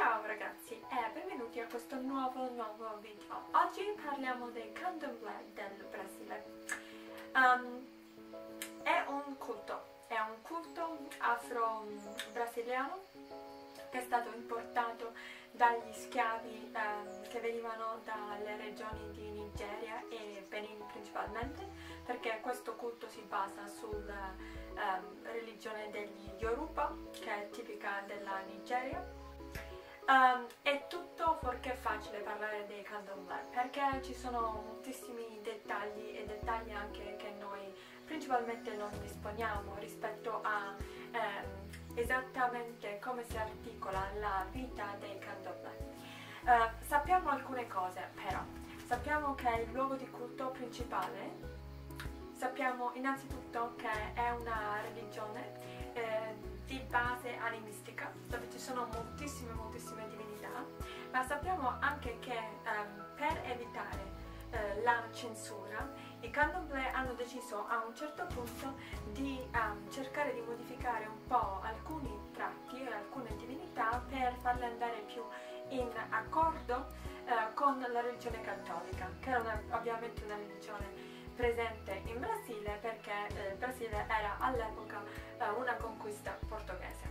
Ciao ragazzi e benvenuti a questo nuovo nuovo video. Oggi parliamo del candomblé del Brasile. Um, è un culto, è un culto afro-brasiliano che è stato importato dagli schiavi um, che venivano dalle regioni di Nigeria e Benin principalmente perché questo culto si basa sulla um, religione degli Yoruba che è tipica della Nigeria Um, è tutto fuorché facile parlare dei candomblé perché ci sono moltissimi dettagli e dettagli anche che noi principalmente non disponiamo rispetto a ehm, esattamente come si articola la vita dei candomblé. Uh, sappiamo alcune cose però, sappiamo che è il luogo di culto principale, sappiamo innanzitutto che è una religione eh, di base animistica, dove ci sono moltissime, moltissime divinità, ma sappiamo anche che um, per evitare uh, la censura i candomblé hanno deciso a un certo punto di um, cercare di modificare un po' alcuni tratti e alcune divinità per farle andare più in accordo uh, con la religione cattolica, che era una, ovviamente una religione presente in Brasile perché eh, il Brasile era all'epoca eh, una conquista portoghese.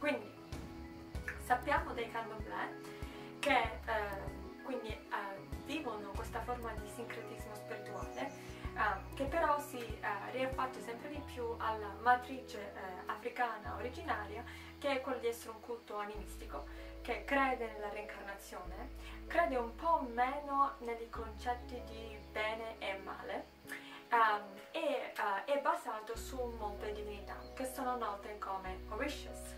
Quindi sappiamo dei candomblé che eh, quindi eh, vivono questa forma di sincretismo spirituale eh, che però si eh, riaffaccia sempre di più alla matrice africana originaria che è quella di essere un culto animistico che crede nella reincarnazione, crede un po' meno nei concetti di bene e male um, e uh, è basato su molte divinità che sono note come Orishas.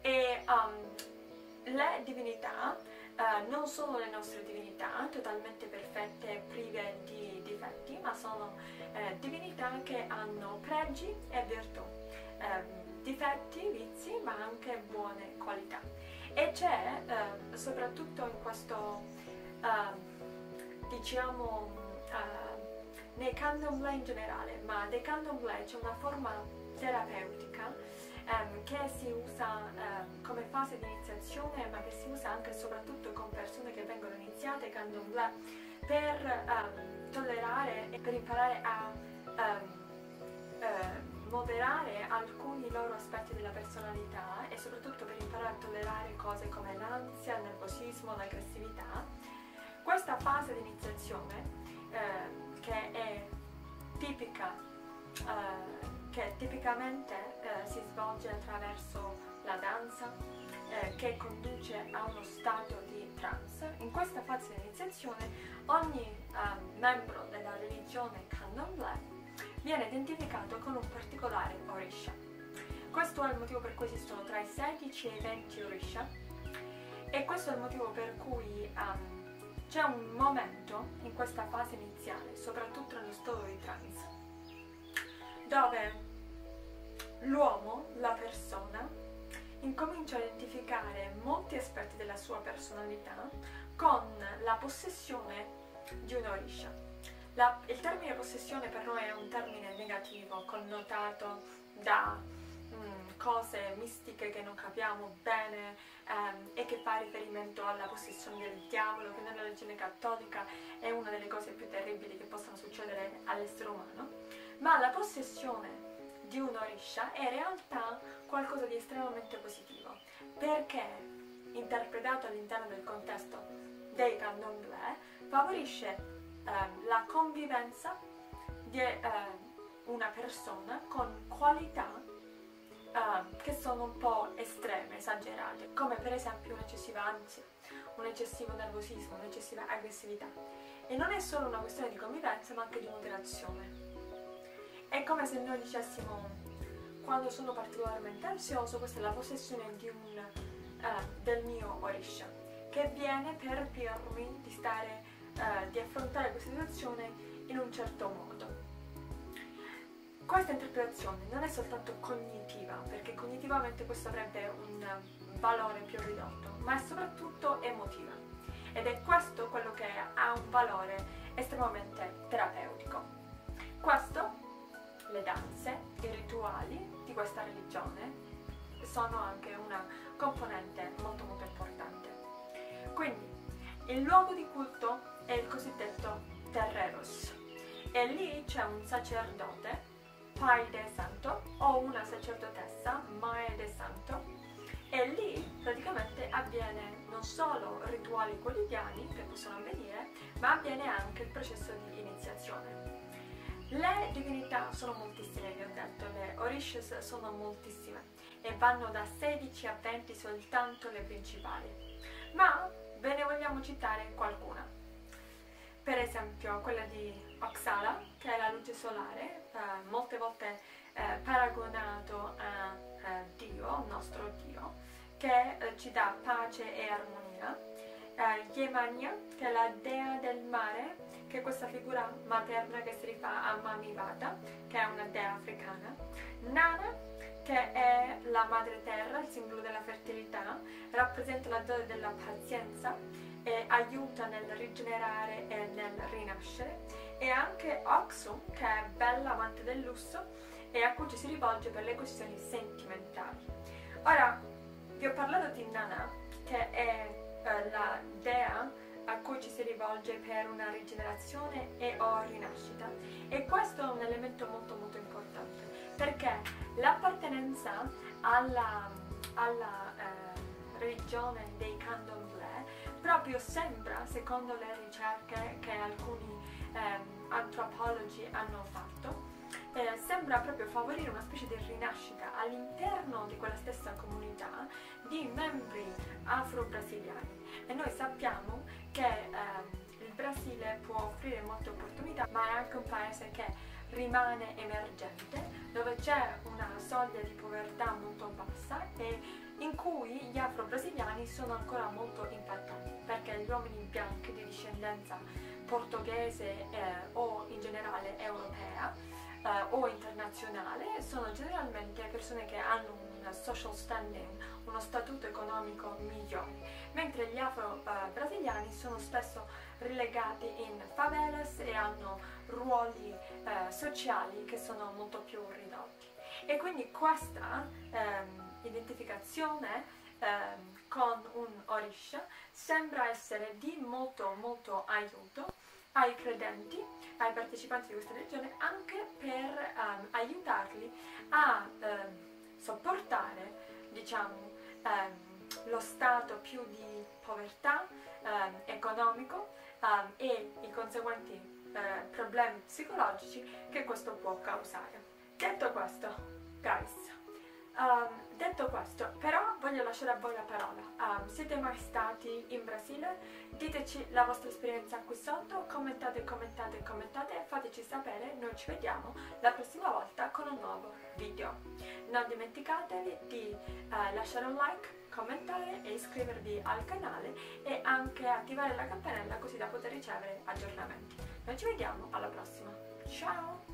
E um, le divinità uh, non sono le nostre divinità totalmente perfette prive di difetti, ma sono uh, divinità che hanno pregi e virtù. Um, difetti, vizi, ma anche buone qualità. E c'è, soprattutto in questo, diciamo, nei candomblé in generale, ma dei candomblé c'è una forma terapeutica ehm, che si usa ehm, come fase di iniziazione, ma che si usa anche e soprattutto con persone che vengono iniziate candomblé per ehm, tollerare e per imparare a eh, moderare alcuni loro aspetti della personalità e soprattutto per imparare a tollerare cose come l'ansia, il nervosismo, l'aggressività. Questa fase di iniziazione eh, che è tipica, eh, che tipicamente eh, si svolge attraverso la danza, eh, che conduce a uno stato di trance. In questa fase di iniziazione ogni eh, membro della religione candomblé viene identificato con un particolare Orisha. Questo è il motivo per cui esistono tra i 16 e i 20 Orisha e questo è il motivo per cui um, c'è un momento in questa fase iniziale, soprattutto nello stato di trance, dove l'uomo, la persona, incomincia a identificare molti aspetti della sua personalità con la possessione di un Orisha. La, il termine possessione per noi è un termine negativo, connotato mistiche che non capiamo bene ehm, e che fa riferimento alla possessione del diavolo, che nella religione cattolica è una delle cose più terribili che possono succedere all'essere umano. Ma la possessione di un orisha è in realtà qualcosa di estremamente positivo, perché interpretato all'interno del contesto dei candomblé favorisce eh, la convivenza di eh, una persona con qualità eh, che sono un po' estreme, esagerate, come per esempio un'eccessiva ansia, un eccessivo nervosismo, un'eccessiva aggressività. E non è solo una questione di convivenza, ma anche di moderazione. È come se noi dicessimo quando sono particolarmente ansioso, questa è la possessione un, uh, del mio Orisha, che viene per dirmi di eh, di affrontare questa situazione in un certo modo. Questa interpretazione non è soltanto cognitiva, perché cognitivamente questo avrebbe un valore più ridotto, ma è soprattutto emotiva. Ed è questo quello che ha un valore estremamente terapeutico. Questo, le danze, i rituali di questa religione sono anche una componente molto molto importante Quindi il luogo di culto è il cosiddetto terreros e lì c'è un sacerdote, pai de santo, o una sacerdotessa, mae de santo, e lì praticamente avviene non solo rituali quotidiani che possono avvenire, ma avviene anche il processo di iniziazione. Le divinità sono moltissime, vi ho detto, le orishas sono moltissime e vanno da 16 a 20 soltanto le principali, ma ve ne vogliamo citare qualcuna. Per esempio quella di Oxala, che è la luce solare, eh, molte volte eh, paragonato a eh, Dio, nostro Dio, che eh, ci dà pace e armonia. Eh, Yemania, che è la dea del mare, che è questa figura materna che si rifà a Mami Vata, che è una dea africana. Nana, che è la madre terra, il simbolo della fertilità, rappresenta la dose della pazienza aiuta nel rigenerare e nel rinascere. E anche Oxum, che è bella amante del lusso e a cui ci si rivolge per le questioni sentimentali. Ora, vi ho parlato di Nana, che è eh, la dea a cui ci si rivolge per una rigenerazione e o rinascita e questo è un elemento molto molto importante perché l'appartenenza alla, alla eh, religione dei candomblé proprio sembra, secondo le ricerche che alcuni eh, antropologi hanno fatto, eh, sembra proprio favorire una specie di rinascita all'interno di quella stessa comunità di membri afro-brasiliani. E noi sappiamo che eh, il Brasile può offrire molte opportunità ma è anche un paese che rimane emergente dove c'è una soglia di povertà molto bassa e in cui gli afro-brasiliani sono ancora molto impattanti perché gli uomini bianchi di discendenza portoghese eh, o in generale europea eh, o internazionale sono generalmente persone che hanno un social standing, uno statuto economico migliore, mentre gli afro-brasiliani sono spesso relegati in favelas e hanno ruoli eh, sociali che sono molto più ridotti. E quindi questa ehm, identificazione ehm, con un Orisha sembra essere di molto molto aiuto ai credenti, ai partecipanti di questa religione, anche per um, aiutarli a um, sopportare, diciamo, um, lo stato più di povertà economico e i conseguenti uh, problemi psicologici che questo può causare. Detto questo, guys, Um, detto questo, però voglio lasciare a voi la parola. Um, siete mai stati in Brasile? Diteci la vostra esperienza qui sotto, commentate, commentate, commentate, fateci sapere, noi ci vediamo la prossima volta con un nuovo video. Non dimenticatevi di uh, lasciare un like, commentare e iscrivervi al canale e anche attivare la campanella così da poter ricevere aggiornamenti. Noi ci vediamo alla prossima. Ciao!